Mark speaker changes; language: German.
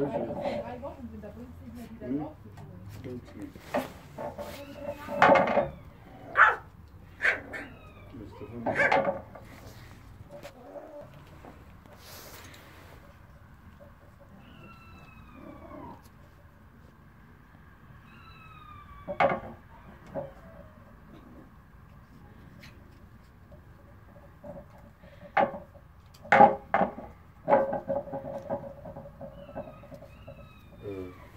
Speaker 1: drei Wochen sind, da bringt es nicht mehr wieder drauf zu tun.
Speaker 2: Nicht. 嗯。